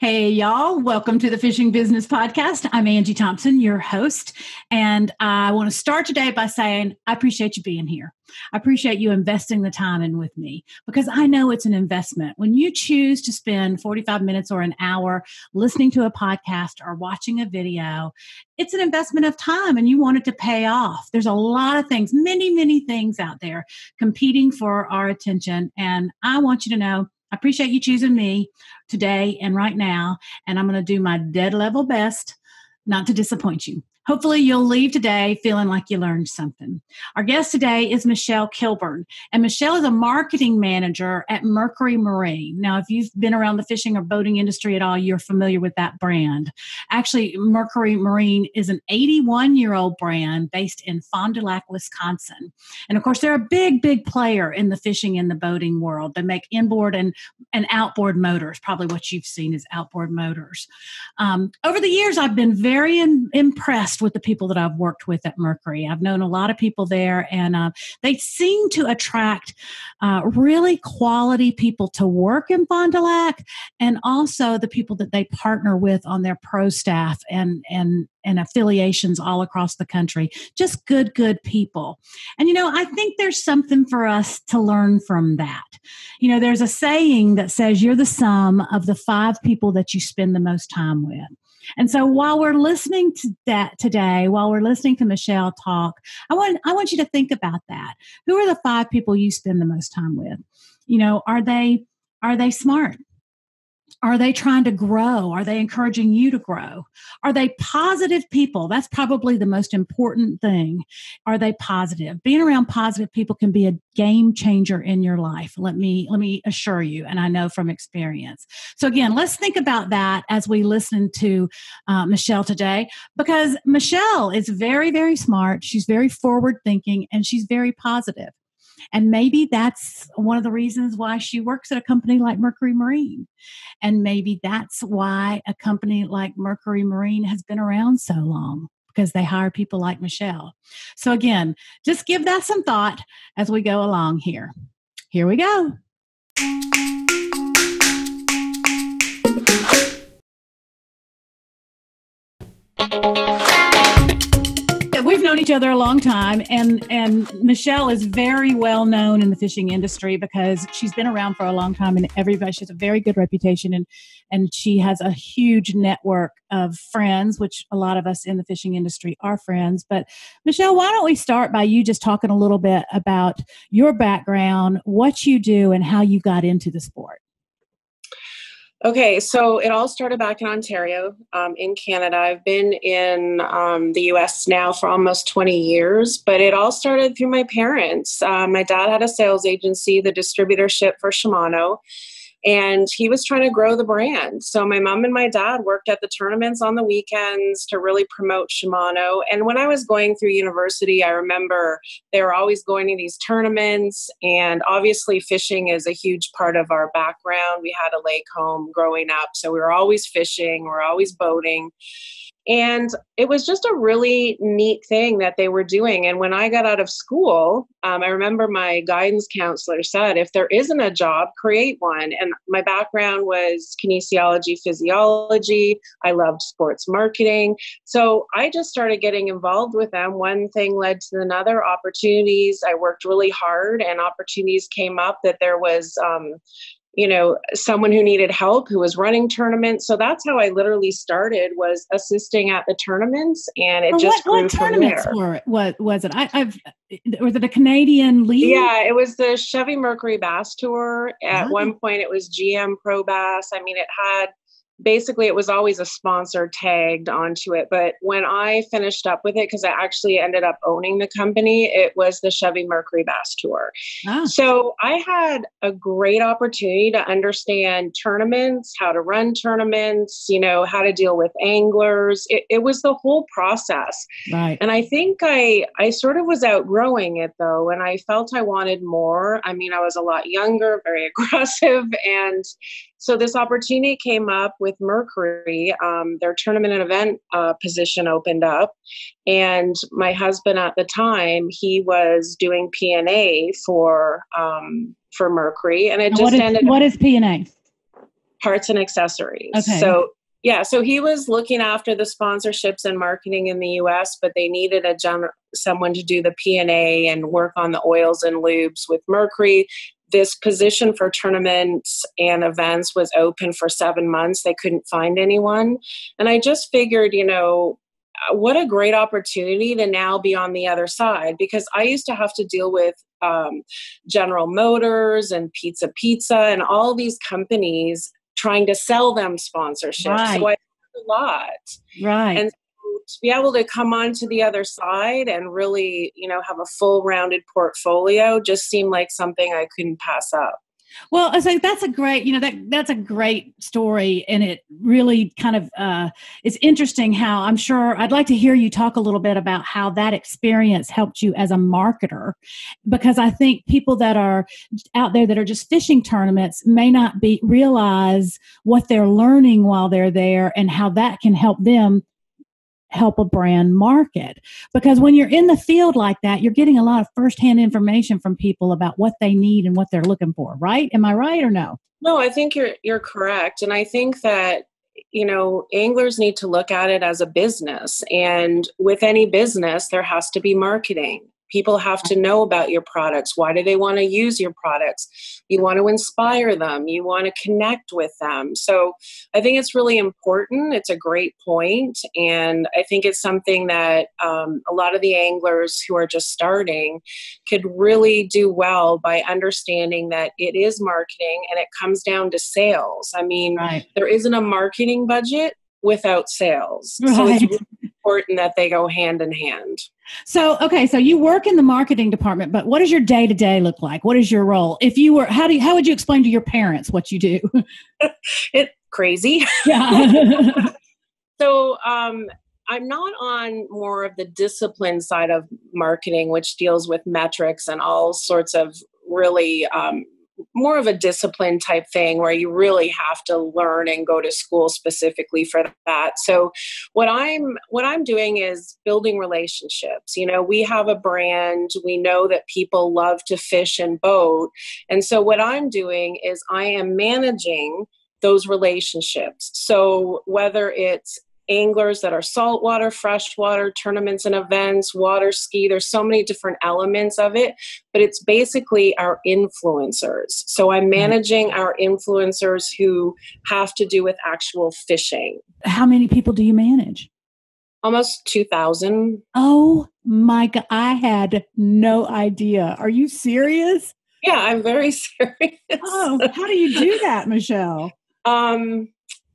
Hey, y'all. Welcome to the Fishing Business Podcast. I'm Angie Thompson, your host. And I want to start today by saying I appreciate you being here. I appreciate you investing the time in with me because I know it's an investment. When you choose to spend 45 minutes or an hour listening to a podcast or watching a video, it's an investment of time and you want it to pay off. There's a lot of things, many, many things out there competing for our attention. And I want you to know I appreciate you choosing me today and right now. And I'm going to do my dead level best not to disappoint you. Hopefully, you'll leave today feeling like you learned something. Our guest today is Michelle Kilburn, and Michelle is a marketing manager at Mercury Marine. Now, if you've been around the fishing or boating industry at all, you're familiar with that brand. Actually, Mercury Marine is an 81 year old brand based in Fond du Lac, Wisconsin. And of course, they're a big, big player in the fishing and the boating world. They make inboard and, and outboard motors. Probably what you've seen is outboard motors. Um, over the years, I've been very in, impressed with the people that I've worked with at Mercury. I've known a lot of people there, and uh, they seem to attract uh, really quality people to work in Fond du Lac, and also the people that they partner with on their pro staff and and and affiliations all across the country. Just good, good people. And you know, I think there's something for us to learn from that. You know, there's a saying that says you're the sum of the five people that you spend the most time with. And so while we're listening to that today, while we're listening to Michelle talk, I want I want you to think about that. Who are the five people you spend the most time with? You know, are they are they smart? Are they trying to grow? Are they encouraging you to grow? Are they positive people? That's probably the most important thing. Are they positive? Being around positive people can be a game changer in your life. Let me let me assure you, and I know from experience. So again, let's think about that as we listen to uh, Michelle today, because Michelle is very very smart. She's very forward thinking, and she's very positive. And maybe that's one of the reasons why she works at a company like Mercury Marine. And maybe that's why a company like Mercury Marine has been around so long because they hire people like Michelle. So, again, just give that some thought as we go along here. Here we go. We've known each other a long time, and and Michelle is very well known in the fishing industry because she's been around for a long time, and everybody she has a very good reputation, and and she has a huge network of friends, which a lot of us in the fishing industry are friends. But Michelle, why don't we start by you just talking a little bit about your background, what you do, and how you got into the sport? Okay, so it all started back in Ontario, um, in Canada. I've been in um, the US now for almost 20 years, but it all started through my parents. Uh, my dad had a sales agency, the distributorship for Shimano and he was trying to grow the brand. So my mom and my dad worked at the tournaments on the weekends to really promote Shimano. And when I was going through university, I remember they were always going to these tournaments, and obviously fishing is a huge part of our background. We had a lake home growing up, so we were always fishing, we we're always boating. And it was just a really neat thing that they were doing. And when I got out of school, um, I remember my guidance counselor said, if there isn't a job, create one. And my background was kinesiology, physiology. I loved sports marketing. So I just started getting involved with them. One thing led to another, opportunities. I worked really hard, and opportunities came up that there was um, you know someone who needed help who was running tournaments. So that's how i literally started was assisting at the tournaments and it just what, grew what tournaments there. were what was it? I, have was it a canadian league? Yeah it was the chevy mercury bass tour. At oh. one point it was gm pro bass. I mean it had basically it was always a sponsor tagged onto it but when i finished up with it because i actually ended up owning the company it was the chevy mercury bass tour. Oh. so i had a great opportunity to understand tournaments how to run tournaments you know how to deal with anglers. It, it was the whole process. Right. And i think i i sort of was outgrowing it though and i felt i wanted more. I mean i was a lot younger very aggressive and so this opportunity came up with Mercury. Um, their tournament and event uh, position opened up, and my husband at the time he was doing P&A for um, for Mercury, and it just what is, ended. What is P&A? parts and accessories. Okay. So yeah, so he was looking after the sponsorships and marketing in the U.S., but they needed a gen- someone to do the P and A and work on the oils and lubes with Mercury. This position for tournaments and events was open for seven months. They couldn't find anyone, and I just figured, you know, what a great opportunity to now be on the other side because I used to have to deal with um, General Motors and Pizza Pizza and all these companies trying to sell them sponsorships. Right. So I a lot. Right. And to be able to come on to the other side and really, you know, have a full rounded portfolio just seemed like something I couldn't pass up. Well, I say that's a great, you know, that that's a great story, and it really kind of uh, it's interesting how I'm sure I'd like to hear you talk a little bit about how that experience helped you as a marketer, because I think people that are out there that are just fishing tournaments may not be realize what they're learning while they're there and how that can help them help a brand market. Because when you're in the field like that you're getting a lot of firsthand information from people about what they need and what they're looking for right? Am i right or no? No i think you're you're correct. And i think that you know anglers need to look at it as a business. And with any business there has to be marketing People have to know about your products. Why do they want to use your products? You want to inspire them, you want to connect with them. So I think it's really important. It's a great point, And I think it's something that um, a lot of the anglers who are just starting could really do well by understanding that it is marketing and it comes down to sales. I mean, right. there isn't a marketing budget without sales. Right. So important that they go hand in hand. So, okay, so you work in the marketing department, but what does your day to day look like? What is your role? If you were, how do you, how would you explain to your parents what you do? it crazy. Yeah. so, um, I'm not on more of the discipline side of marketing, which deals with metrics and all sorts of really um, more of a discipline type thing where you really have to learn and go to school specifically for that. So what i'm what i'm doing is building relationships. You know we have a brand. We know that people love to fish and boat. And so what i'm doing is i am managing those relationships. So whether it's anglers that are saltwater, freshwater, tournaments and events, water ski. There's so many different elements of it, but it's basically our influencers. So I'm mm-hmm. managing our influencers who have to do with actual fishing. How many people do you manage? Almost 2,000. Oh my God. I had no idea. Are you serious? Yeah, I'm very serious. oh, how do you do that, Michelle? Um,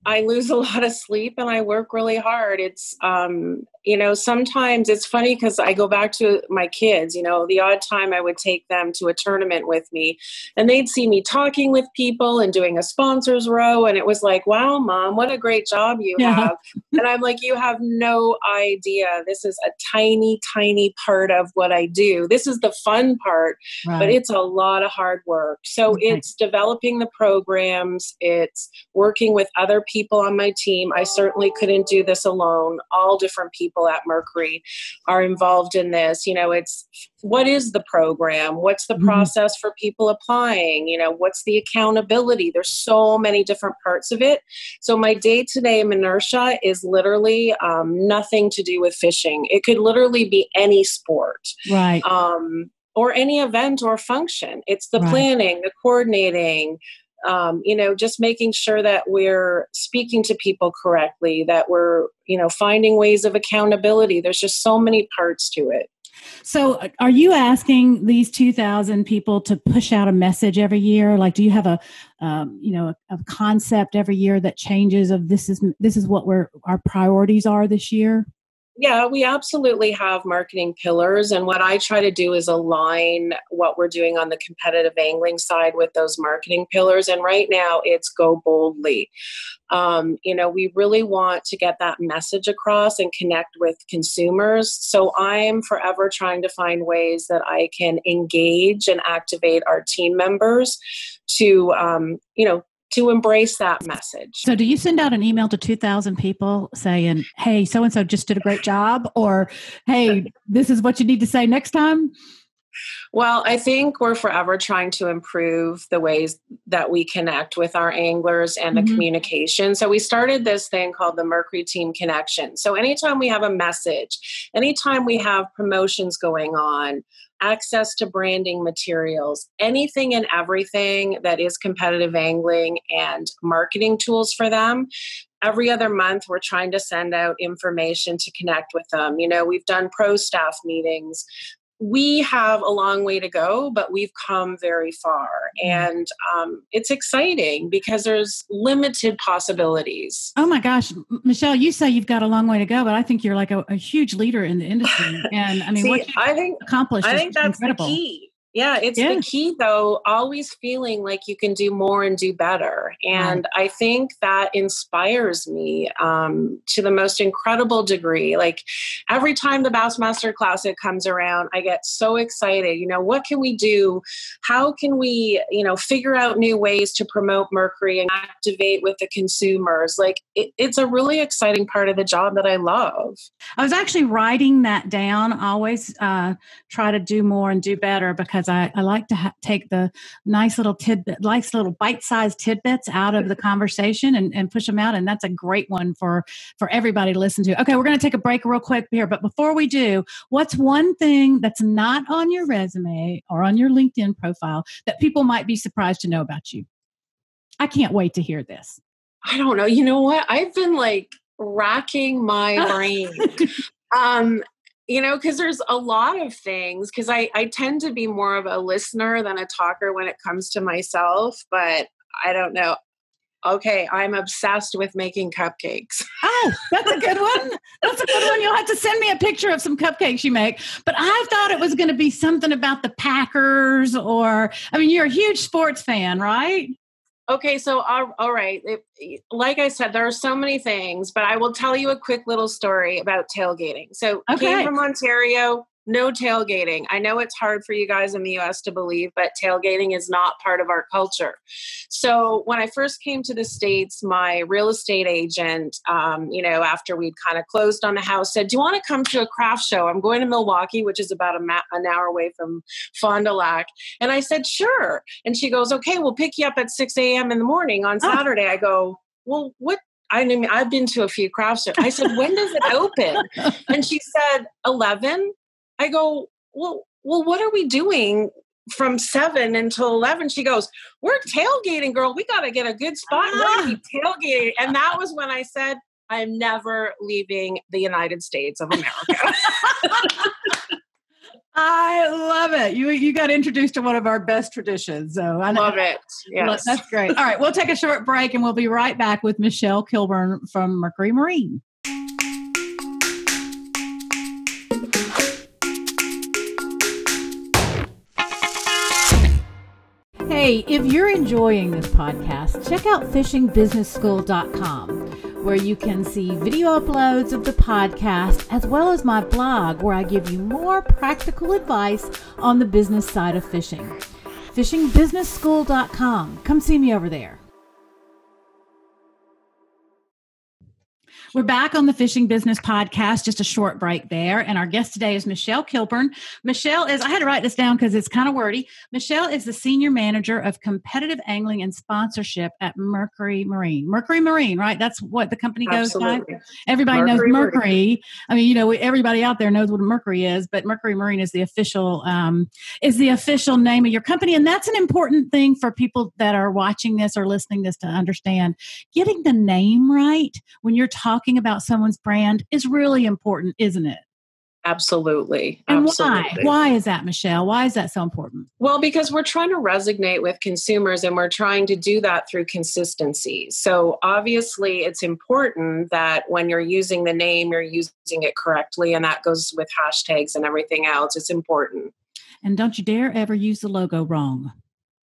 I lose a lot of sleep and I work really hard. It's, um, you know, sometimes it's funny because I go back to my kids, you know, the odd time I would take them to a tournament with me and they'd see me talking with people and doing a sponsors row. And it was like, wow, mom, what a great job you yeah. have. and I'm like, you have no idea. This is a tiny, tiny part of what I do. This is the fun part, right. but it's a lot of hard work. So okay. it's developing the programs, it's working with other people people on my team. I certainly couldn't do this alone. All different people at Mercury are involved in this. You know, it's what is the program? What's the mm-hmm. process for people applying? You know, what's the accountability? There's so many different parts of it. So my day to day inertia is literally um, nothing to do with fishing. It could literally be any sport. Right. Um, or any event or function. It's the right. planning, the coordinating, um, you know just making sure that we're speaking to people correctly that we're you know finding ways of accountability. There's just so many parts to it. So are you asking these 2000 people to push out a message every year? Like do you have a um, you know a, a, concept every year that changes of this is this is what we're our priorities are this year yeah, we absolutely have marketing pillars. And what I try to do is align what we're doing on the competitive angling side with those marketing pillars. And right now it's go boldly. Um, you know, we really want to get that message across and connect with consumers. So I'm forever trying to find ways that I can engage and activate our team members to, um, you know, to embrace that message. So, do you send out an email to 2,000 people saying, hey, so and so just did a great job, or hey, this is what you need to say next time? Well, I think we're forever trying to improve the ways that we connect with our anglers and the mm-hmm. communication. So we started this thing called the Mercury Team Connection. So anytime we have a message, anytime we have promotions going on, access to branding materials, anything and everything that is competitive angling and marketing tools for them. Every other month, we're trying to send out information to connect with them. You know, we've done pro staff meetings we have a long way to go, but we've come very far. Mm. And um, it's exciting because there's limited possibilities. Oh my gosh, Michelle, you say you've got a long way to go, but I think you're like a, a huge leader in the industry. And I mean, See, what I think accomplished I think that's incredible. the key. Yeah, it's yeah. the key though, always feeling like you can do more and do better. And right. I think that inspires me um, to the most incredible degree. Like every time the Bassmaster Classic comes around, I get so excited. You know, what can we do? How can we, you know, figure out new ways to promote Mercury and activate with the consumers? Like it, it's a really exciting part of the job that I love. I was actually writing that down. I always uh, try to do more and do better because I, I like to ha- take the nice little tidbit, nice little bite-sized tidbits out of the conversation and, and push them out. And that's a great one for for everybody to listen to. Okay, we're going to take a break real quick here, but before we do, what's one thing that's not on your resume or on your LinkedIn profile that people might be surprised to know about you? I can't wait to hear this. I don't know. You know what? I've been like racking my brain. um you know because there's a lot of things because I, I tend to be more of a listener than a talker when it comes to myself but i don't know. Okay i'm obsessed with making cupcakes. Oh that's a good one. That's a good one. You'll have to send me a picture of some cupcakes you make. But i thought it was going to be something about the packers or i mean you're a huge sports fan right Okay, so all, all right. It, like I said, there are so many things, but I will tell you a quick little story about tailgating. So, okay. came from Ontario, no tailgating. I know it's hard for you guys in the US to believe, but tailgating is not part of our culture. So when I first came to the States, my real estate agent, um, you know, after we'd kind of closed on the house, said, Do you want to come to a craft show? I'm going to Milwaukee, which is about a ma- an hour away from Fond du Lac. And I said, Sure. And she goes, Okay, we'll pick you up at 6 a.m. in the morning on ah. Saturday. Oh. I go, Well, what I mean, I've been to a few craft shows. I said, when does it open? and she said, 11. I go, well, well, what are we doing from seven until 11? She goes, we're tailgating, girl. We got to get a good spot. Ah. We're tailgating. And that was when I said, I'm never leaving the United States of America. I love it. You you got introduced to one of our best traditions. So I love it. Yes. That's great. All right, we'll take a short break and we'll be right back with Michelle Kilburn from Mercury Marine. Hey, if you're enjoying this podcast, check out fishingbusinessschool.com where you can see video uploads of the podcast as well as my blog where I give you more practical advice on the business side of fishing. Fishingbusinessschool.com. Come see me over there. We're back on the Fishing Business Podcast, just a short break there. And our guest today is Michelle Kilburn. Michelle is, I had to write this down because it's kind of wordy. Michelle is the Senior Manager of Competitive Angling and Sponsorship at Mercury Marine. Mercury Marine, right? That's what the company goes Absolutely. by. Everybody Mercury knows Mercury. Marine. I mean, you know, everybody out there knows what Mercury is, but Mercury Marine is the official um, is the official name of your company. And that's an important thing for people that are watching this or listening this to understand. Getting the name right when you're talking talking about someone's brand is really important, isn't it? Absolutely. And Absolutely. why? Why is that, Michelle? Why is that so important? Well, because we're trying to resonate with consumers and we're trying to do that through consistency. So, obviously, it's important that when you're using the name, you're using it correctly. And that goes with hashtags and everything else. It's important. And don't you dare ever use the logo wrong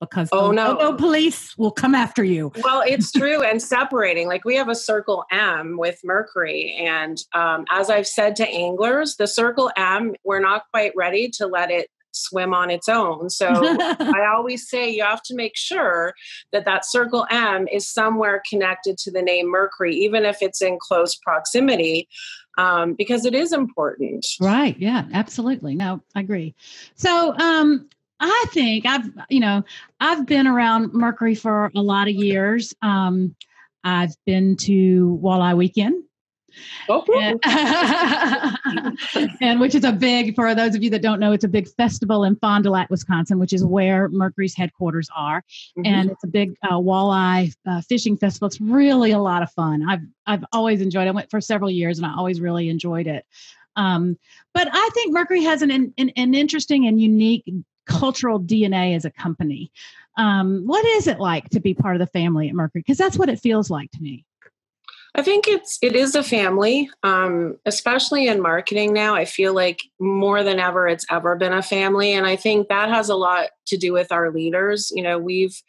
because oh no no police will come after you well it's true and separating like we have a circle m with mercury and um, as i've said to anglers the circle m we're not quite ready to let it swim on its own. So I always say you have to make sure that that circle M is somewhere connected to the name Mercury, even if it's in close proximity. Um, because it is important. Right. Yeah, absolutely. No, I agree. So, um, I think I've, you know, I've been around Mercury for a lot of years. Um, I've been to Walleye Weekend. Oh, and, and, which is a big, for those of you that don't know, it's a big festival in Fond du Lac, Wisconsin, which is where Mercury's headquarters are. Mm-hmm. And it's a big uh, walleye uh, fishing festival. It's really a lot of fun. I've, I've always enjoyed it. I went for several years and I always really enjoyed it. Um, but I think Mercury has an, an, an interesting and unique cultural DNA as a company. Um, what is it like to be part of the family at Mercury? Because that's what it feels like to me. I think it's it is a family, um, especially in marketing now. I feel like more than ever, it's ever been a family, and I think that has a lot to do with our leaders. You know, we've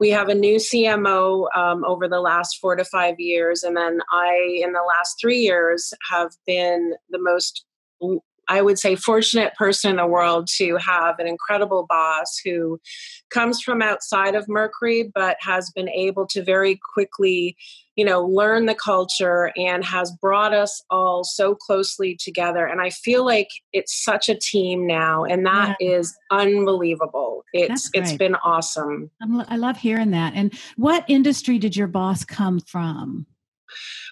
we have a new CMO um, over the last four to five years, and then I, in the last three years, have been the most I would say, fortunate person in the world to have an incredible boss who comes from outside of Mercury, but has been able to very quickly, you know, learn the culture and has brought us all so closely together. And I feel like it's such a team now, and that yeah. is unbelievable. It's it's been awesome. I love hearing that. And what industry did your boss come from?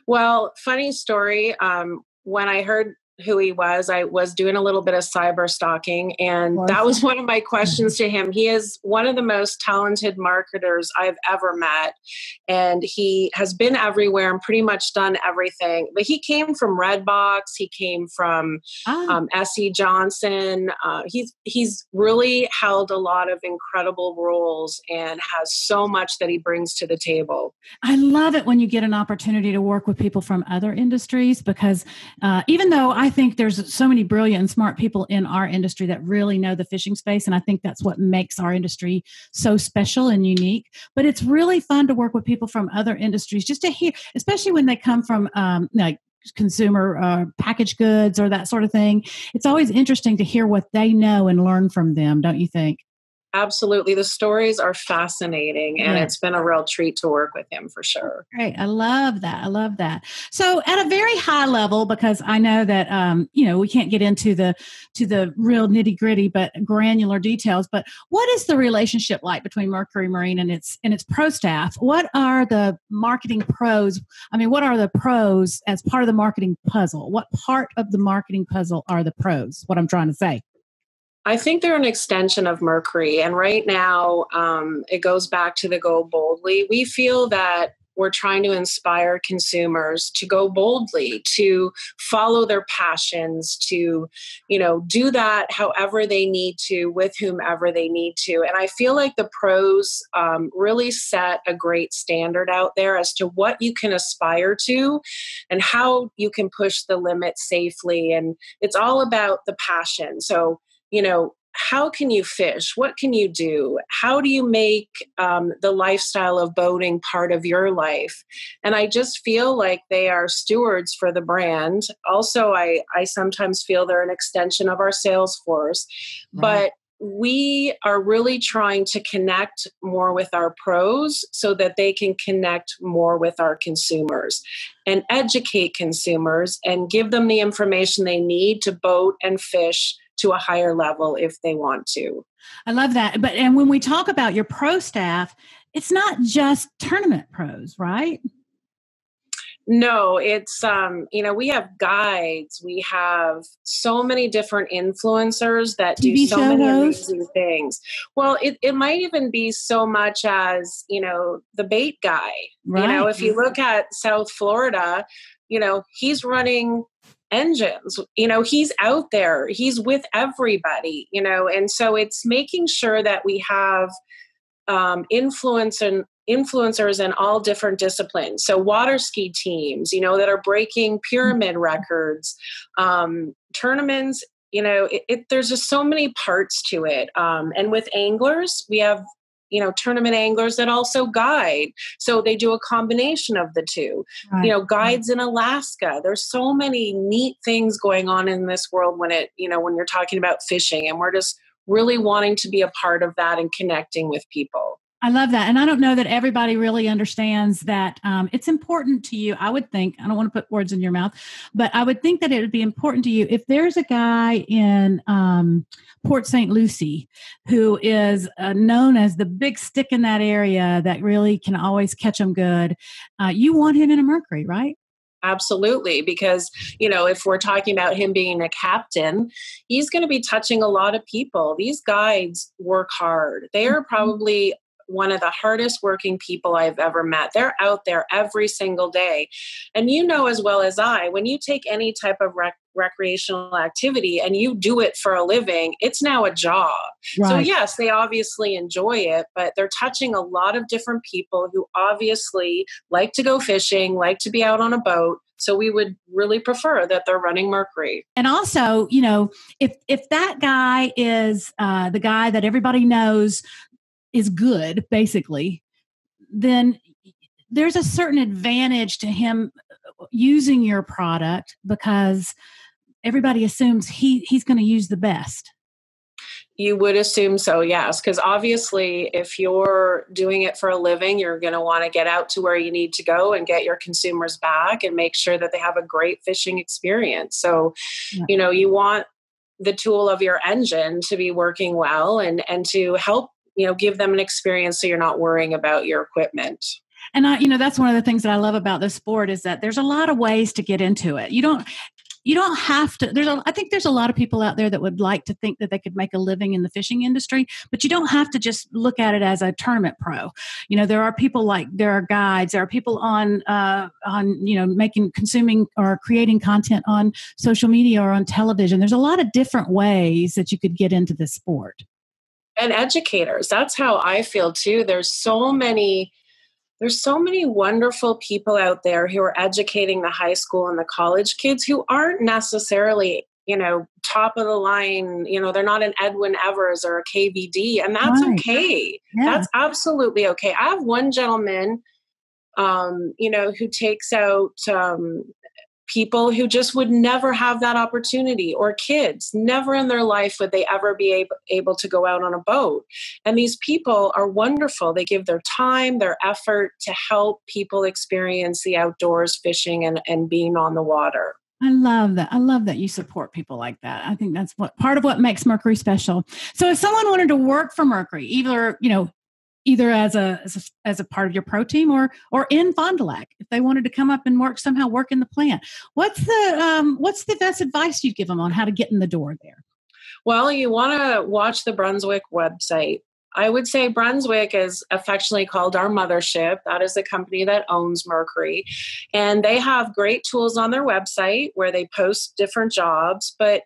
Well, funny story. Um, when I heard who he was. I was doing a little bit of cyber stalking, and that was one of my questions to him. He is one of the most talented marketers I've ever met, and he has been everywhere and pretty much done everything. But he came from Redbox, he came from oh. um, SC Johnson. Uh, he's he's really held a lot of incredible roles and has so much that he brings to the table. I love it when you get an opportunity to work with people from other industries because uh, even though I I think there's so many brilliant and smart people in our industry that really know the fishing space. And I think that's what makes our industry so special and unique. But it's really fun to work with people from other industries just to hear, especially when they come from um, like consumer uh, packaged goods or that sort of thing. It's always interesting to hear what they know and learn from them, don't you think? Absolutely. The stories are fascinating and yeah. it's been a real treat to work with him for sure. Great. I love that. I love that. So at a very high level, because I know that um, you know, we can't get into the to the real nitty gritty but granular details, but what is the relationship like between Mercury Marine and its and its pro staff? What are the marketing pros? I mean, what are the pros as part of the marketing puzzle? What part of the marketing puzzle are the pros? What I'm trying to say. I think they're an extension of Mercury. And right now, um, it goes back to the go boldly. We feel that we're trying to inspire consumers to go boldly to follow their passions to you know do that however they need to with whomever they need to and i feel like the pros um, really set a great standard out there as to what you can aspire to and how you can push the limit safely and it's all about the passion so you know how can you fish? What can you do? How do you make um, the lifestyle of boating part of your life? And i just feel like they are stewards for the brand. Also i i sometimes feel they're an extension of our sales force mm-hmm. but we are really trying to connect more with our pros so that they can connect more with our consumers and educate consumers and give them the information they need to boat and fish to a higher level if they want to. I love that. But and when we talk about your pro staff, it's not just tournament pros, right? No, it's um, you know, we have guides, we have so many different influencers that TV do so many hosts. amazing things. Well, it, it might even be so much as, you know, the bait guy. Right. You know, if you look at South Florida, you know, he's running engines. You know he's out there. He's with everybody you know and so it's making sure that we have um, influence and influencers in all different disciplines. So water ski teams you know that are breaking pyramid records um, tournaments you know it, it, there's just so many parts to it. Um, and with anglers we have you know tournament anglers that also guide so they do a combination of the two right. you know guides in alaska there's so many neat things going on in this world when it you know when you're talking about fishing and we're just really wanting to be a part of that and connecting with people. I love that. And I don't know that everybody really understands that um, it's important to you. I would think, I don't want to put words in your mouth, but I would think that it would be important to you if there's a guy in um, Port St. Lucie who is uh, known as the big stick in that area that really can always catch them good. Uh, you want him in a Mercury, right? Absolutely, because you know, if we're talking about him being a captain, he's going to be touching a lot of people. These guides work hard. They are mm-hmm. probably one of the hardest working people I've ever met. They're out there every single day. And you know as well as I, when you take any type of rec- recreational activity and you do it for a living, it's now a job. Right. So, yes, they obviously enjoy it, but they're touching a lot of different people who obviously like to go fishing, like to be out on a boat. So we would really prefer that they're running Mercury. And also, you know, if if that guy is uh, the guy that everybody knows is good, basically, then there's a certain advantage to him uh, using your product because everybody assumes he he's going to use the best. You would assume so, yes, because obviously, if you're doing it for a living, you're going to want to get out to where you need to go and get your consumers back and make sure that they have a great fishing experience. So, yeah. you know, you want the tool of your engine to be working well and and to help you know give them an experience so you're not worrying about your equipment. And i you know that's one of the things that i love about this sport is that there's a lot of ways to get into it. You don't you don't have to there's a i think there's a lot of people out there that would like to think that they could make a living in the fishing industry but you don't have to just look at it as a tournament pro. You know there are people like there are guides there are people on uh, on you know making consuming or creating content on social media or on television. There's a lot of different ways that you could get into this sport and educators that's how i feel too there's so many there's so many wonderful people out there who are educating the high school and the college kids who aren't necessarily you know top of the line you know they're not an edwin evers or a kvd and that's right. okay yeah. that's absolutely okay i have one gentleman um, you know who takes out um, people who just would never have that opportunity or kids never in their life would they ever be able, to go out on a boat and these people are wonderful they give their time their effort to help people experience the outdoors fishing and, and being on the water I love that. I love that you support people like that. I think that's what part of what makes Mercury special. So if someone wanted to work for Mercury, either, you know, either as a, as a, as a part of your pro team or or in Fond du Lac if they wanted to come up and work somehow work in the plant. What's the um, what's the best advice you'd give them on how to get in the door there? Well, you want to watch the Brunswick website. I would say Brunswick is affectionately called our mothership. That is the company that owns Mercury. And they have great tools on their website where they post different jobs. But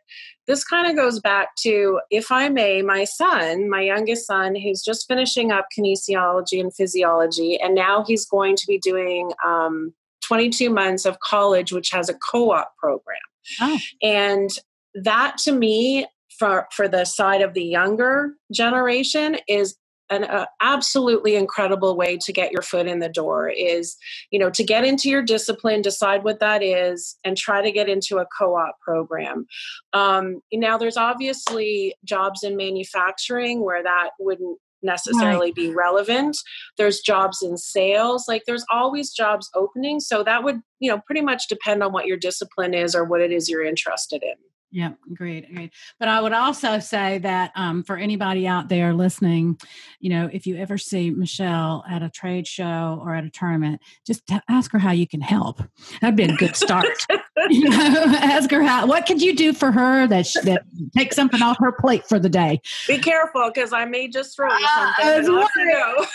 this kind of goes back to, if I may, my son, my youngest son, who's just finishing up kinesiology and physiology, and now he's going to be doing um, 22 months of college, which has a co op program. Oh. And that to me for for the side of the younger generation is an uh, absolutely incredible way to get your foot in the door is you know to get into your discipline decide what that is and try to get into a co-op program. Um, now there's obviously jobs in manufacturing where that wouldn't necessarily right. be relevant. There's jobs in sales like there's always jobs opening so that would you know pretty much depend on what your discipline is or what it is you're interested in yeah, great, great. But I would also say that um, for anybody out there listening, you know, if you ever see Michelle at a trade show or at a tournament, just t- ask her how you can help. That'd be a good start. you know, ask her how. What could you do for her that sh- that take something off her plate for the day? Be careful, because I may just throw you ah, something.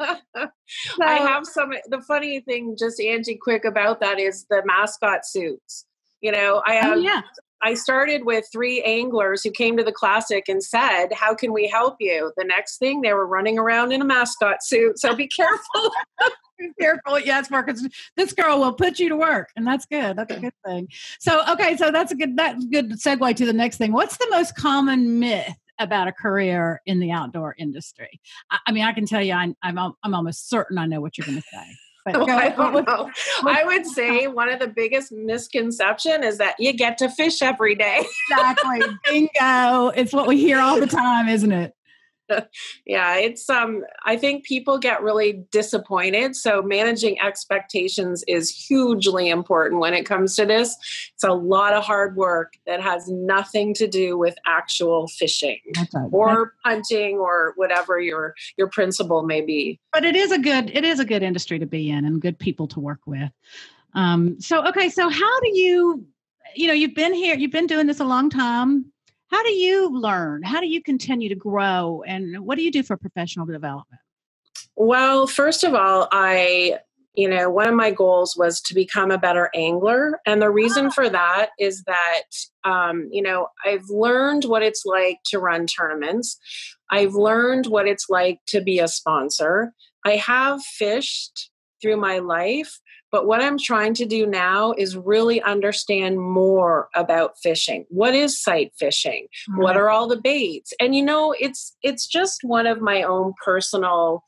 Uh, I, I have some. The funny thing, just Angie, quick about that is the mascot suits. You know, I oh, have. Oh, yeah. I started with three anglers who came to the classic and said, How can we help you? The next thing they were running around in a mascot suit. So be careful. be careful. Yes, Marcus. This girl will put you to work. And that's good. That's a good thing. So okay, so that's a good that's good segue to the next thing. What's the most common myth about a career in the outdoor industry? I, I mean, I can tell you I, I'm I'm almost certain I know what you're gonna say. But I don't know. I would say one of the biggest misconception is that you get to fish every day. exactly. Bingo. It's what we hear all the time, isn't it? yeah, it's um I think people get really disappointed. So managing expectations is hugely important when it comes to this. It's a lot of hard work that has nothing to do with actual fishing right. or hunting or whatever your your principle may be. But it is a good it is a good industry to be in and good people to work with. Um so okay, so how do you you know, you've been here, you've been doing this a long time how do you learn? How do you continue to grow? And what do you do for professional development? Well, first of all, I, you know, one of my goals was to become a better angler. And the reason ah. for that is that, um, you know, I've learned what it's like to run tournaments, I've learned what it's like to be a sponsor. I have fished through my life, but what I'm trying to do now is really understand more about fishing. What is sight fishing? Mm-hmm. What are all the baits? And you know, it's it's just one of my own personal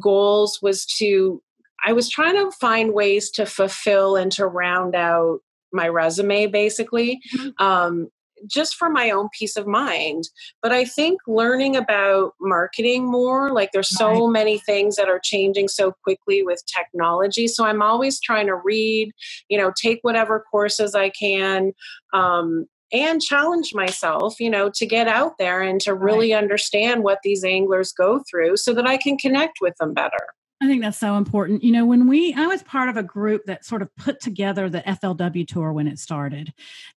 goals was to I was trying to find ways to fulfill and to round out my resume basically mm-hmm. um, just for my own peace of mind. But I think learning about marketing more, like there's so right. many things that are changing so quickly with technology. So I'm always trying to read, you know, take whatever courses I can. Um, and challenge myself, you know, to get out there and to really right. understand what these anglers go through so that I can connect with them better. I think that's so important. You know, when we, I was part of a group that sort of put together the FLW tour when it started.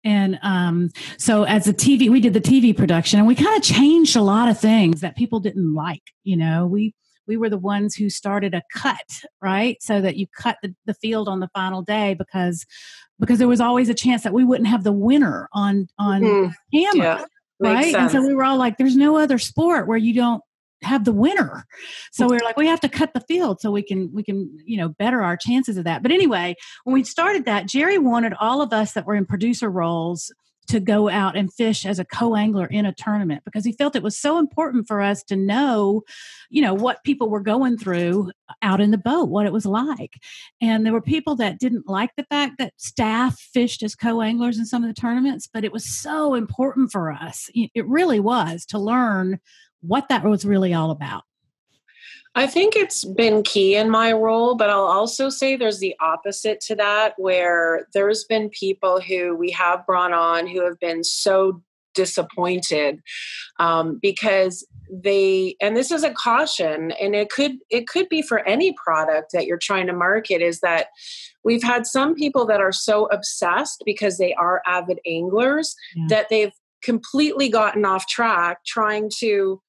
And um, so as a TV, we did the TV production and we kind of changed a lot of things that people didn't like. You know, we, we were the ones who started a cut, right? So that you cut the, the field on the final day because, because there was always a chance that we wouldn't have the winner on, on mm-hmm. camera. Yeah right? And so we were all like, there's no other sport where you don't have the winner. So mm. we are like, we have to cut the field so we can we can you know better our chances of that. But anyway, when we started that, Jerry wanted all of us that were in producer roles to go out and fish as a co-angler in a tournament because he felt it was so important for us to know you know what people were going through out in the boat what it was like and there were people that didn't like the fact that staff fished as co-anglers in some of the tournaments but it was so important for us it really was to learn what that was really all about. I think it's been key in my role, but I'll also say there's the opposite to that, where there's been people who we have brought on who have been so disappointed um, because they and this is a caution and it could it could be for any product that you're trying to market is that we've had some people that are so obsessed because they are avid anglers yeah. that they've completely gotten off track trying to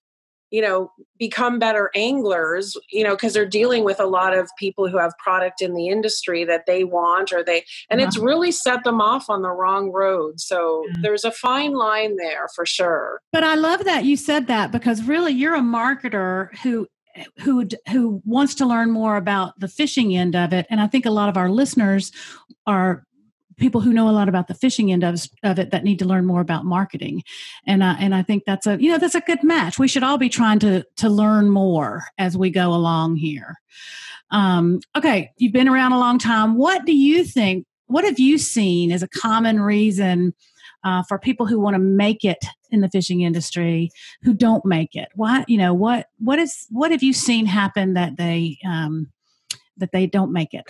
you know become better anglers you know because they're dealing with a lot of people who have product in the industry that they want or they and it's really set them off on the wrong road. So there's a fine line there for sure. But i love that you said that because really you're a marketer who who who wants to learn more about the fishing end of it and i think a lot of our listeners are people who know a lot about the fishing end of, of it that need to learn more about marketing. And uh, and I think that's a you know that's a good match. We should all be trying to to learn more as we go along here. Um, okay you've been around a long time. What do you think what have you seen as a common reason uh, for people who want to make it in the fishing industry who don't make it? Why you know what what is what have you seen happen that they um, that they don't make it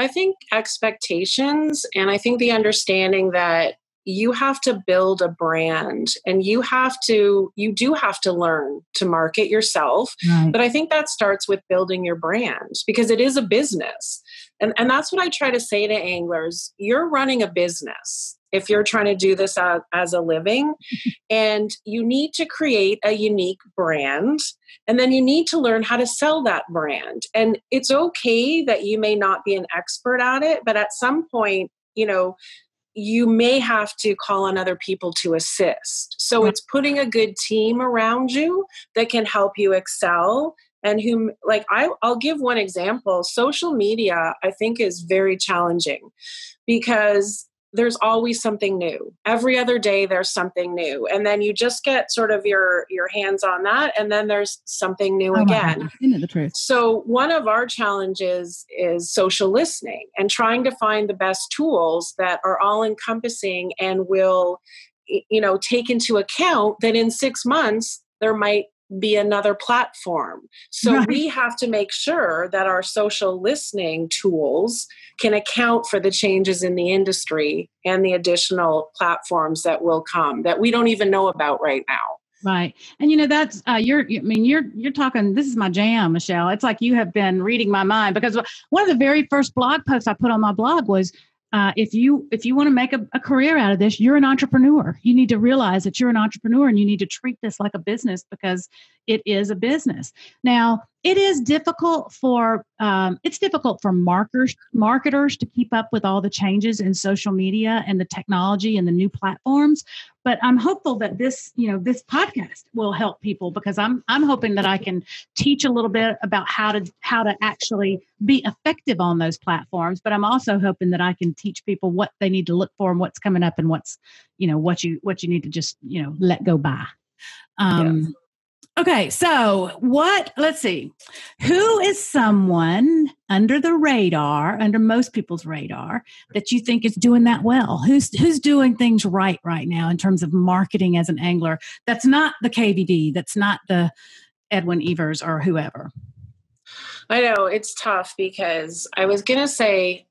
I think expectations and I think the understanding that you have to build a brand and you have to you do have to learn to market yourself right. but i think that starts with building your brand because it is a business and and that's what i try to say to anglers you're running a business if you're trying to do this as, as a living. and you need to create a unique brand. And then you need to learn how to sell that brand. And it's okay that you may not be an expert at it, but at some point, you know, you may have to call on other people to assist. So mm. it's putting a good team around you that can help you excel and whom like I, i'll give one example. Social media i think is very challenging because there's always something new. Every other day there's something new and then you just get sort of your your hands on that and then there's something new oh again. the truth. So one of our challenges is social listening and trying to find the best tools that are all encompassing and will you know take into account that in six months there might be another platform. So right. we have to make sure that our social listening tools can account for the changes in the industry and the additional platforms that will come that we don't even know about right now. Right. And you know that's uh, you're I mean you're you're talking this is my jam Michelle. It's like you have been reading my mind because one of the very first blog posts I put on my blog was uh, if you if you want to make a, a, career out of this you're an entrepreneur. You need to realize that you're an entrepreneur and you need to treat this like a business because it is a business. Now it is difficult for um, it's difficult for marketers marketers to keep up with all the changes in social media and the technology and the new platforms but i'm hopeful that this you know this podcast will help people because i'm i'm hoping that i can teach a little bit about how to how to actually be effective on those platforms but i'm also hoping that i can teach people what they need to look for and what's coming up and what's you know what you what you need to just you know let go by. Um Okay, so what, let's see, who is someone under the radar, under most people's radar, that you think is doing that well? Who's who's doing things right right now in terms of marketing as an angler? That's not the KVD, that's not the Edwin Evers or whoever. I know it's tough because I was going to say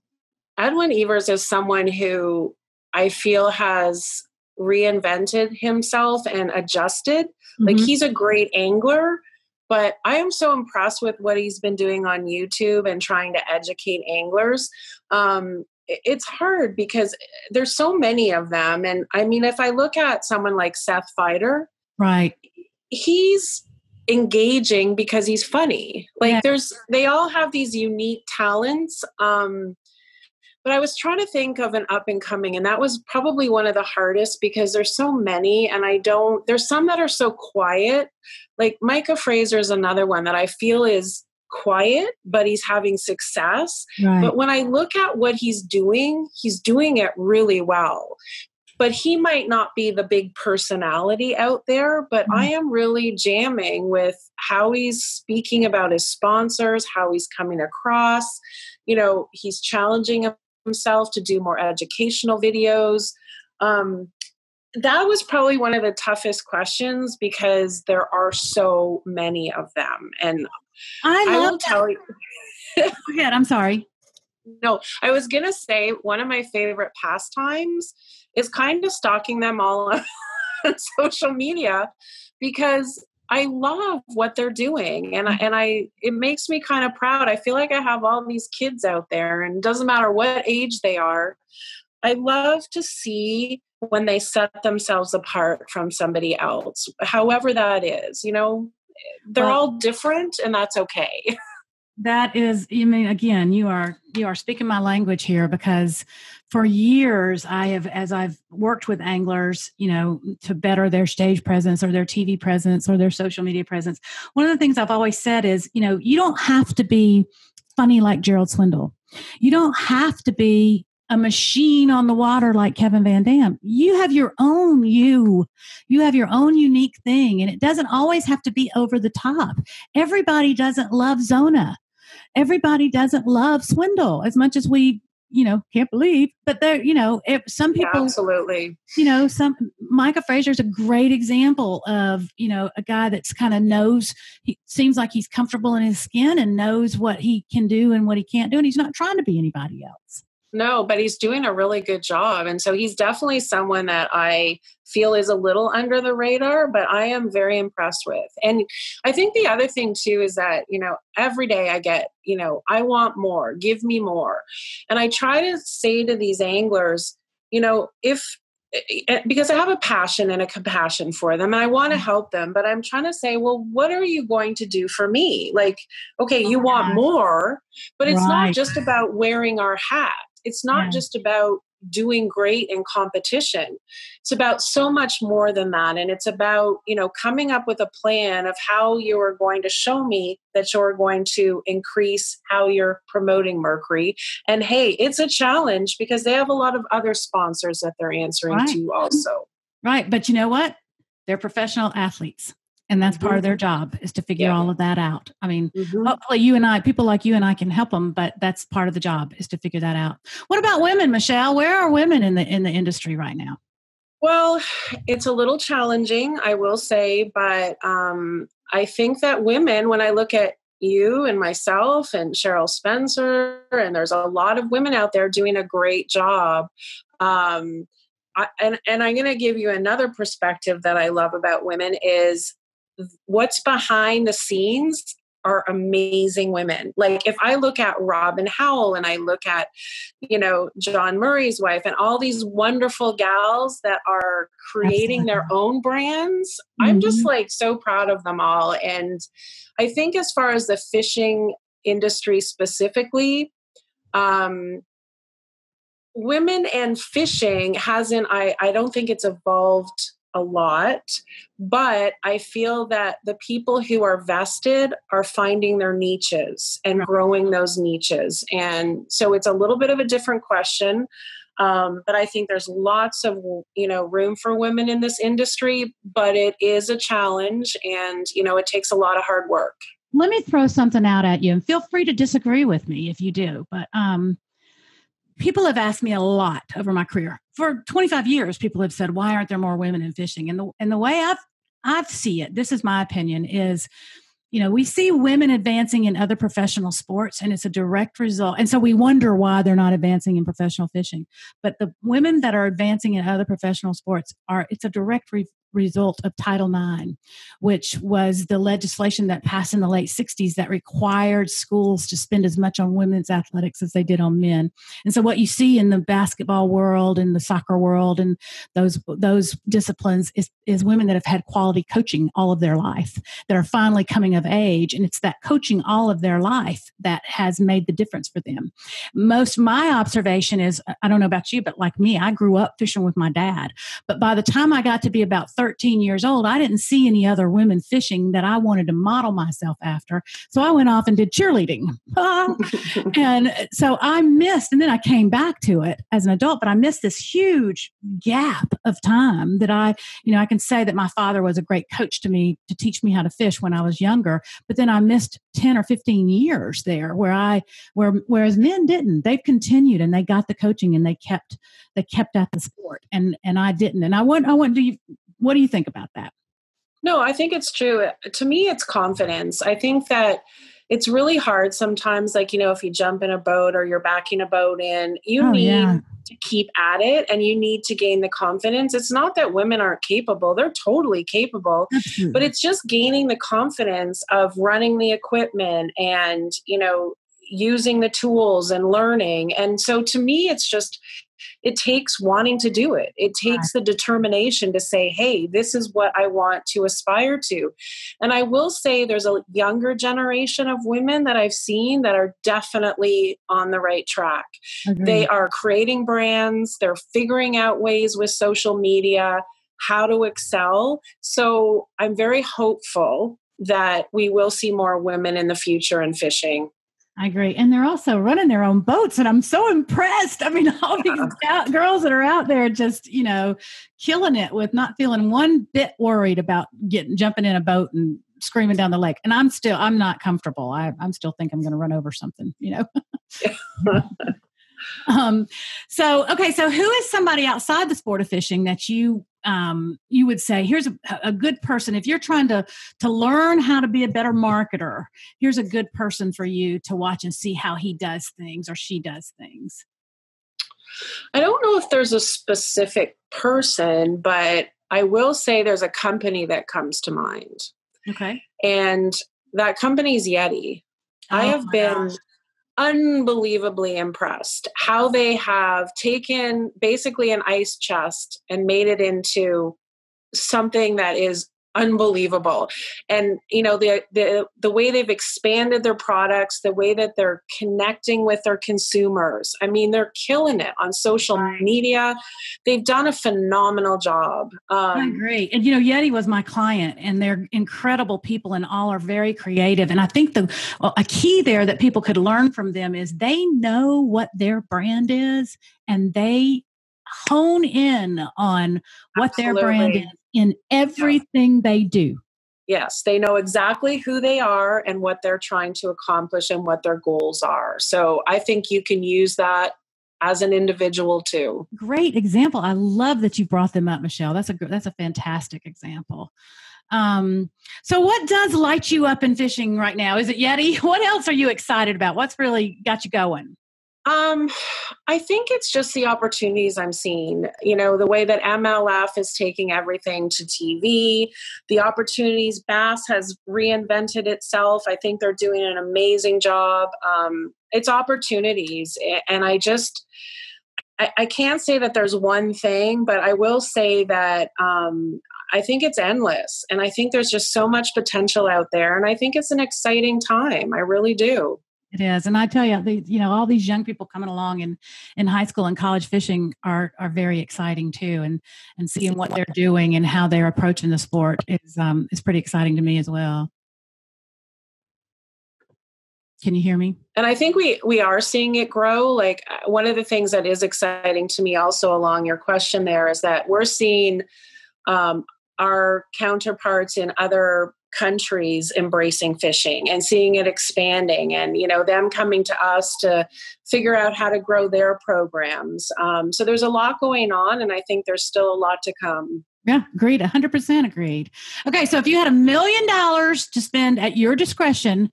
Edwin Evers is someone who I feel has reinvented himself and adjusted. Mm-hmm. Like he's a great angler, but I am so impressed with what he's been doing on YouTube and trying to educate anglers. Um, it's hard because there's so many of them. And I mean, if I look at someone like Seth Feider, right, he's engaging because he's funny. Like yeah. there's, they all have these unique talents. Um, but I was trying to think of an up and coming, and that was probably one of the hardest because there's so many, and I don't, there's some that are so quiet. Like Micah Frazier is another one that I feel is quiet, but he's having success. Right. But when I look at what he's doing, he's doing it really well. But he might not be the big personality out there, but mm-hmm. I am really jamming with how he's speaking about his sponsors, how he's coming across. You know, he's challenging himself to do more educational videos. Um, that was probably one of the toughest questions because there are so many of them. And I, I will that. tell you. Go ahead. I'm sorry. No, I was going to say one of my favorite pastimes is kind of stalking them all on social media because I love what they're doing and I, and I it makes me kind of proud. I feel like I have all these kids out there and it doesn't matter what age they are. I love to see when they set themselves apart from somebody else, however that is. You know, they're well, all different and that's okay. that is i mean again you are you are speaking my language here because for years i have as i've worked with anglers you know to better their stage presence or their tv presence or their social media presence one of the things i've always said is you know you don't have to be funny like gerald swindle you don't have to be a machine on the water like Kevin Van Dam. You have your own you. You have your own unique thing. And it doesn't always have to be over the top. Everybody doesn't love Zona everybody doesn't love swindle as much as we you know can't believe but there you know if some people yeah, absolutely. you know some micah frazier is a great example of you know a guy that's kind of knows he seems like he's comfortable in his skin and knows what he can do and what he can't do and he's not trying to be anybody else no, but he's doing a really good job. And so he's definitely someone that I feel is a little under the radar, but I am very impressed with. And I think the other thing too is that, you know, every day I get, you know, I want more, give me more. And I try to say to these anglers, you know, if eh, eh, because I have a passion and a compassion for them and I want to mm-hmm. help them, but I'm trying to say, well, what are you going to do for me? Like, okay, you want more, but it's right. not just about wearing our hat it's not yeah. just about doing great in competition. It's about so much more than that. And it's about, you know, coming up with a plan of how you are going to show me that you're going to increase how you're promoting Mercury. And hey, it's a challenge because they have a lot of other sponsors that they're answering right. to also. Right. But you know what? They're professional athletes and that's part of their mm-hmm. job is to figure yeah. all of that out i mean mm-hmm. hopefully you and i people like you and i can help them but that's part of the job is to figure that out what about women michelle where are women in the in the industry right now well it's a little challenging i will say but um, i think that women when i look at you and myself and cheryl spencer and there's a lot of women out there doing a great job um, I, and, and i'm going to give you another perspective that i love about women is what's behind the scenes are amazing women. Like if I look at Robin Howell and I look at, you know, John Murray's wife and all these wonderful gals that are creating Absolutely. their own brands, mm-hmm. I'm just like so proud of them all. And I think as far as the fishing industry specifically, um, women and fishing hasn't I, I don't think it's evolved a lot, but I feel that the people who are vested are finding their niches and growing those niches. And so it's a little bit of a different question. Um, but I think there's lots of you know room for women in this industry, but it is a challenge, and you know it takes a lot of hard work. Let me throw something out at you, and feel free to disagree with me if you do. But um, people have asked me a lot over my career. For 25 years, people have said, "Why aren't there more women in fishing?" And the and the way I've I see it, this is my opinion, is you know, we see women advancing in other professional sports, and it's a direct result. And so we wonder why they're not advancing in professional fishing. But the women that are advancing in other professional sports are, it's a direct re- result of Title IX, which was the legislation that passed in the late 60s that required schools to spend as much on women's athletics as they did on men. And so what you see in the basketball world and the soccer world and those those disciplines is, is women that have had quality coaching all of their life that are finally coming of age. And it's that coaching all of their life that has made the difference for them. Most my observation is I don't know about you, but like me, I grew up fishing with my dad. But by the time I got to be about 13 years old, I didn't see any other women fishing that I wanted to model myself after. So I went off and did cheerleading. and so I missed, and then I came back to it as an adult, but I missed this huge gap of time that I, you know, I can say that my father was a great coach to me to teach me how to fish when I was younger, but then I missed 10 or 15 years there where I, where, whereas men didn't, they've continued and they got the coaching and they kept, they kept at the sport and, and I didn't. And I want, I want to what do you think about that? No, I think it's true. To me, it's confidence. I think that it's really hard sometimes, like, you know, if you jump in a boat or you're backing a boat in, you oh, need yeah. to keep at it and you need to gain the confidence. It's not that women aren't capable, they're totally capable, Absolutely. but it's just gaining the confidence of running the equipment and, you know, using the tools and learning. And so to me, it's just, it takes wanting to do it. It takes the determination to say, hey, this is what I want to aspire to. And I will say there's a younger generation of women that I've seen that are definitely on the right track. They are creating brands, they're figuring out ways with social media how to excel. So I'm very hopeful that we will see more women in the future in fishing. I agree. And they're also running their own boats. And I'm so impressed. I mean, all these girls that are out there just, you know, killing it with not feeling one bit worried about getting jumping in a boat and screaming down the lake. And I'm still, I'm not comfortable. I, I'm still think I'm going to run over something, you know? um, so, okay. So who is somebody outside the sport of fishing that you um, you would say here's a, a, good person if you're trying to to learn how to be a better marketer here's a good person for you to watch and see how he does things or she does things? I don't know if there's a specific person but i will say there's a company that comes to mind. Okay. And that company is yeti oh, i have been gosh unbelievably impressed how they have taken basically an ice chest and made it into something that is unbelievable. And you know the the the way they've expanded their products the way that they're connecting with their consumers i mean they're killing it on social media. They've done a phenomenal job. Um, I agree. And you know yeti was my client and they're incredible people and all are very creative. And i think the well, a key there that people could learn from them is they know what their brand is and they hone in on what Absolutely. their brand is in everything yeah. they do. Yes, they know exactly who they are and what they're trying to accomplish and what their goals are. So I think you can use that as an individual too. Great example. I love that you brought them up, Michelle. That's a that's a fantastic example. Um, so what does light you up in fishing right now? Is it Yeti? What else are you excited about? What's really got you going? Um, I think it's just the opportunities I'm seeing. You know, the way that MLF is taking everything to TV, the opportunities. Bass has reinvented itself. I think they're doing an amazing job. Um, it's opportunities, and I just. I, I can't say that there's one thing, but I will say that um, I think it's endless. And I think there's just so much potential out there. And I think it's an exciting time. I really do. It is, and I tell you, the, you know, all these young people coming along in in high school and college fishing are are very exciting too, and and seeing what they're doing and how they're approaching the sport is um is pretty exciting to me as well. Can you hear me? And I think we we are seeing it grow. Like uh, one of the things that is exciting to me, also along your question, there is that we're seeing um, our counterparts in other countries embracing fishing and seeing it expanding and you know them coming to us to figure out how to grow their programs. Um, so there's a lot going on and i think there's still a lot to come. Yeah agreed 100% agreed. Okay so if you had a million dollars to spend at your discretion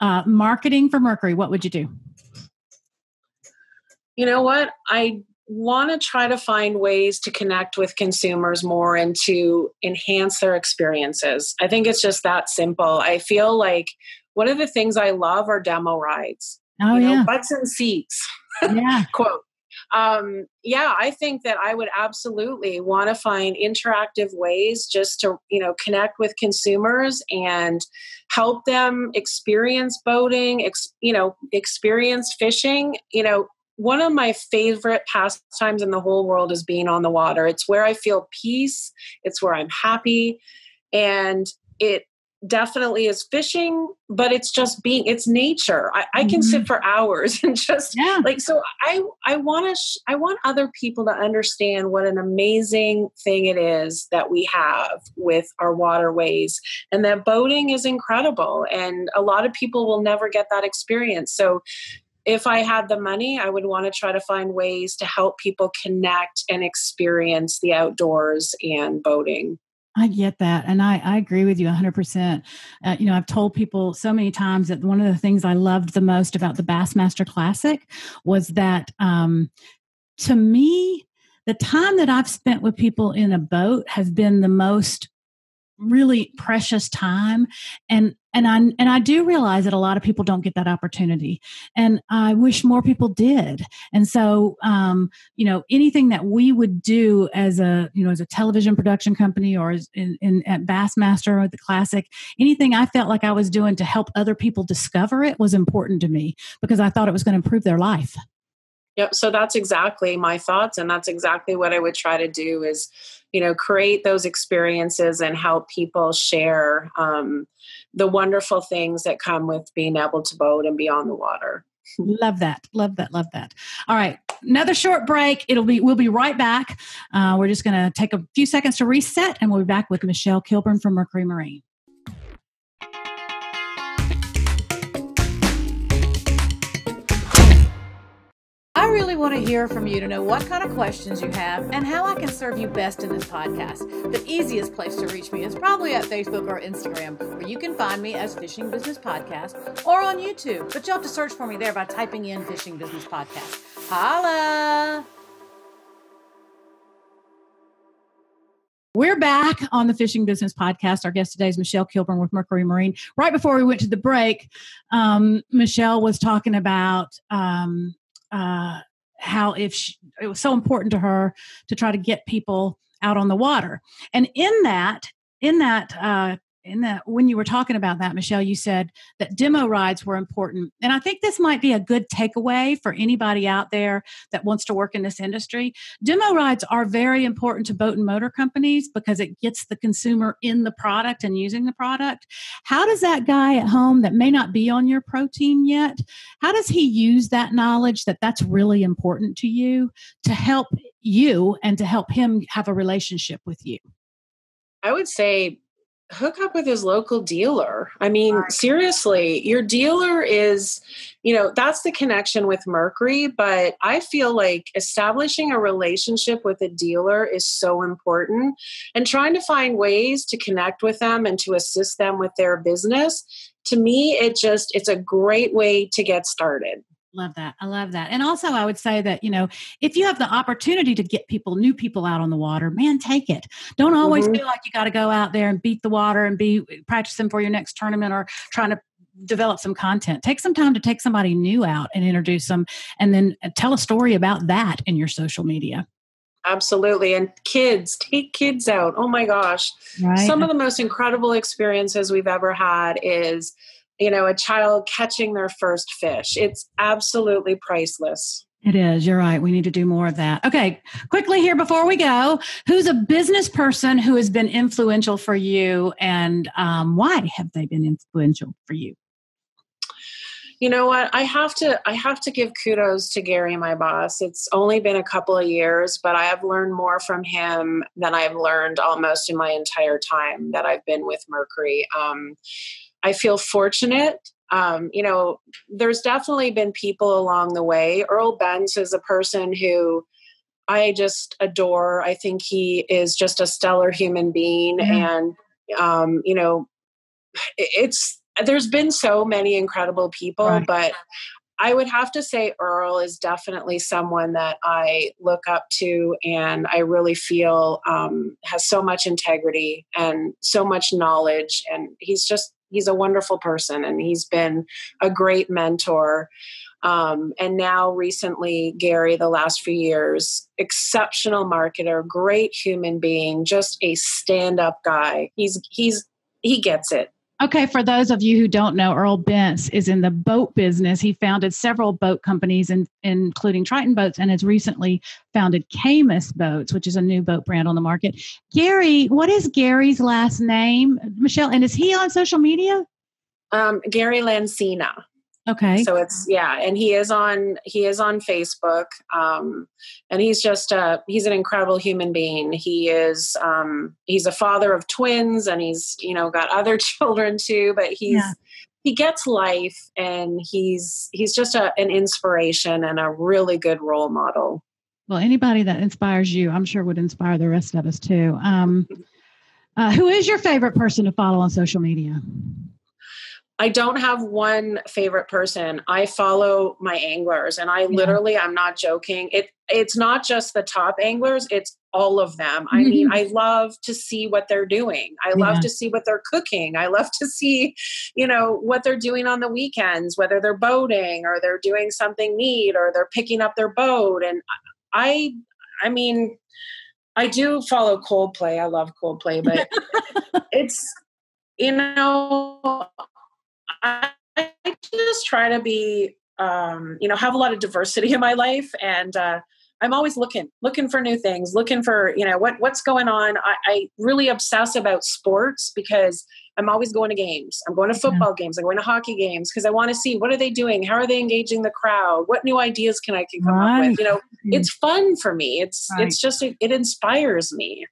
uh, marketing for mercury what would you do? You know what? I want to try to find ways to connect with consumers more and to enhance their experiences. I think it's just that simple. I feel like one of the things I love are demo rides. Oh, you know, yeah. Butts and seats. Yeah. Quote. Um, yeah, I think that I would absolutely want to find interactive ways just to, you know, connect with consumers and help them experience boating, ex, you know, experience fishing. You know, one of my favorite pastimes in the whole world is being on the water. It's where I feel peace, it's where I'm happy, and it definitely is fishing, but it's just being it's nature. I, I can mm-hmm. sit for hours and just yeah. like so I I want to sh- I want other people to understand what an amazing thing it is that we have with our waterways and that boating is incredible and a lot of people will never get that experience. So if I had the money, I would want to try to find ways to help people connect and experience the outdoors and boating. I get that. And I, I agree with you 100%. Uh, you know, I've told people so many times that one of the things I loved the most about the Bassmaster Classic was that um, to me, the time that I've spent with people in a boat has been the most really precious time and and I and I do realize that a lot of people don't get that opportunity, and I wish more people did. And so, um, you know, anything that we would do as a you know as a television production company or as in, in at Bassmaster or the Classic, anything I felt like I was doing to help other people discover it was important to me because I thought it was going to improve their life. Yep. So that's exactly my thoughts. And that's exactly what I would try to do is, you know, create those experiences and help people share um, the wonderful things that come with being able to boat and be on the water. love that. Love that. Love that. All right. Another short break. It'll be, we'll be right back. Uh, we're just going to take a few seconds to reset and we'll be back with Michelle Kilburn from Mercury Marine. I really want to hear from you to know what kind of questions you have and how I can serve you best in this podcast. The easiest place to reach me is probably at Facebook or Instagram, where you can find me as Fishing Business Podcast or on YouTube. But you'll have to search for me there by typing in Fishing Business Podcast. Holla! We're back on the Fishing Business Podcast. Our guest today is Michelle Kilburn with Mercury Marine. Right before we went to the break, um, Michelle was talking about um, uh, how if she, it was so important to her to try to get people out on the water. And in that, in that uh, in that when you were talking about that michelle you said that demo rides were important. And i think this might be a good takeaway for anybody out there that wants to work in this industry. Demo rides are very important to boat and motor companies because it gets the consumer in the product and using the product. How does that guy at home that may not be on your pro team yet how does he use that knowledge that that's really important to you to help you and to help him have a relationship with you? I would say hook up with his local dealer. I mean, right. seriously, your dealer is, you know, that's the connection with Mercury. But I feel like establishing a relationship with a dealer is so important and trying to find ways to connect with them and to assist them with their business. To me, it just, it's a great way to get started. Love that. I love that. And also, I would say that, you know, if you have the opportunity to get people, new people out on the water, man, take it. Don't always mm-hmm. feel like you got to go out there and beat the water and be practicing for your next tournament or trying to develop some content. Take some time to take somebody new out and introduce them and then uh, tell a story about that in your social media. Absolutely. And kids, take kids out. Oh my gosh. Right. Some of the most incredible experiences we've ever had is you know, a child catching their first fish. It's absolutely priceless. It is. You're right. We need to do more of that. Okay, quickly here before we go, who's a business person who has been influential for you, and um, why have they been influential for you? You know what? I have to. I have to give kudos to Gary, my boss. It's only been a couple of years, but I have learned more from him than I've learned almost in my entire time that I've been with Mercury. Um, I feel fortunate. Um, you know, there's definitely been people along the way. Earl Bentz is a person who I just adore. I think he is just a stellar human being. Mm-hmm. And, um, you know, it's, there's been so many incredible people, right. but I would have to say Earl is definitely someone that I look up to and I really feel um, has so much integrity and so much knowledge. And he's just he's a wonderful person and he's been a great mentor. Um, and now recently, Gary, the last few years, exceptional marketer, great human being, just a stand-up guy. He's he's he gets it. Okay, for those of you who don't know, Earl Bentz is in the boat business. He founded several boat companies, in, including Triton Boats, and has recently founded Caymas Boats, which is a new boat brand on the market. Gary, what is Gary's last name, Michelle? And is he on social media? Um, Gary Lancina. Okay. So it's yeah, and he is on he is on Facebook, um, and he's just a he's an incredible human being. He is um, he's a father of twins, and he's you know got other children too. But he's yeah. he gets life, and he's he's just a, an inspiration and a really good role model. Well, anybody that inspires you, I'm sure would inspire the rest of us too. Um, uh, who is your favorite person to follow on social media? I don't have one favorite person. I follow my anglers and I yeah. literally I'm not joking. It it's not just the top anglers, it's all of them. I mean, I love to see what they're doing. I love yeah. to see what they're cooking. I love to see, you know, what they're doing on the weekends, whether they're boating or they're doing something neat or they're picking up their boat and I I mean, I do follow Coldplay. I love Coldplay, but it's you know I, just try to be, um, you know, have a lot of diversity in my life, and uh, I'm always looking, looking for new things, looking for, you know, what what's going on. I, I really obsess about sports because I'm always going to games. I'm going to football yeah. games. I'm going to hockey games because I want to see what are they doing? How are they engaging the crowd? What new ideas can I can come right. up with? You know, it's fun for me. It's right. it's just it, it inspires me.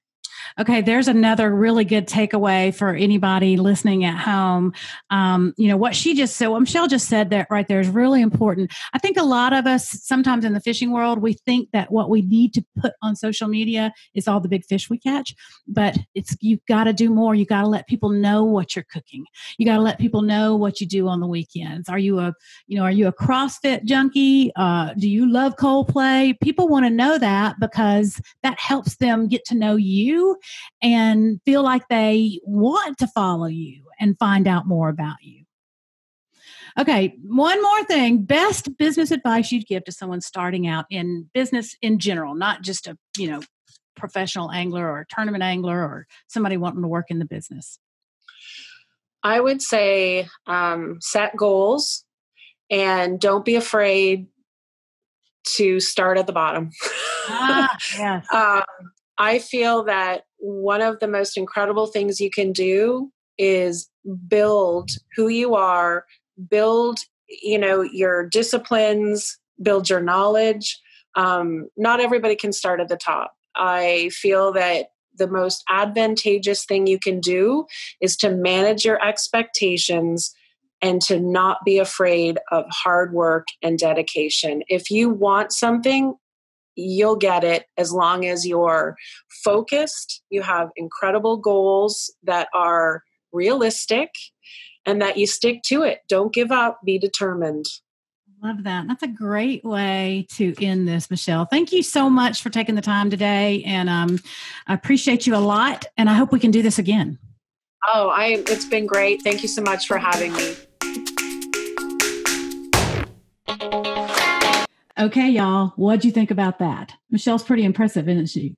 Okay, there's another really good takeaway for anybody listening at home. Um, you know, what she just said, what Michelle just said that right there is really important. I think a lot of us sometimes in the fishing world, we think that what we need to put on social media is all the big fish we catch, but it's you've got to do more. You got to let people know what you're cooking. You got to let people know what you do on the weekends. Are you a, you know, are you a CrossFit junkie? Uh, do you love Coldplay? People want to know that because that helps them get to know you and feel like they want to follow you and find out more about you. Okay, one more thing. Best business advice you'd give to someone starting out in business in general, not just a, you know, professional angler or tournament angler or somebody wanting to work in the business? I would say um, set goals and don't be afraid to start at the bottom. Ah, yes. um, I feel that one of the most incredible things you can do is build who you are, build you know your disciplines, build your knowledge. Um, not everybody can start at the top. I feel that the most advantageous thing you can do is to manage your expectations and to not be afraid of hard work and dedication. If you want something, you'll get it as long as you're focused, you have incredible goals that are realistic, and that you stick to it. Don't give up, be determined. Love that. That's a great way to end this, Michelle. Thank you so much for taking the time today. And um, I appreciate you a lot. And I hope we can do this again. Oh, I it's been great. Thank you so much for having me. Okay, y'all, what'd you think about that? Michelle's pretty impressive, isn't she?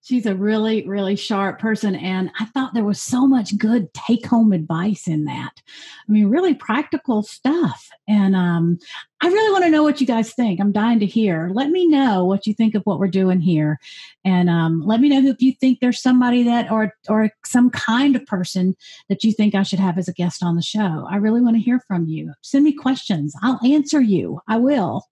She's a really, really sharp person. And I thought there was so much good take home advice in that. I mean, really practical stuff. And um, I really want to know what you guys think. I'm dying to hear. Let me know what you think of what we're doing here, and um, let me know if you think there's somebody that or or some kind of person that you think I should have as a guest on the show. I really want to hear from you. Send me questions. I'll answer you. I will.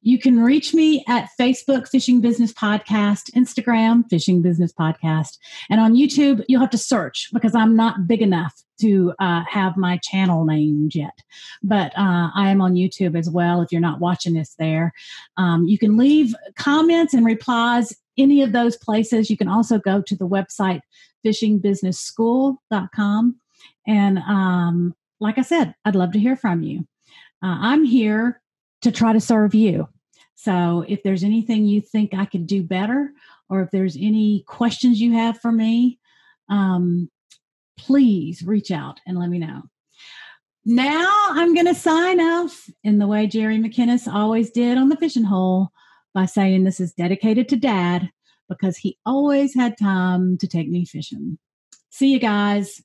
You can reach me at Facebook Fishing Business Podcast, Instagram Fishing Business Podcast, and on YouTube you'll have to search because I'm not big enough to uh, have my channel named yet, but uh, I am on YouTube as well. If you're not watching this there, um, you can leave comments and replies any of those places. You can also go to the website fishingbusinessschool.com. And um, like I said, I'd love to hear from you. Uh, I'm here to try to serve you. So if there's anything you think I could do better, or if there's any questions you have for me, um, please reach out and let me know. Now I'm going to sign off in the way Jerry McKinnis always did on the fishing hole by saying this is dedicated to dad because he always had time to take me fishing. See you guys.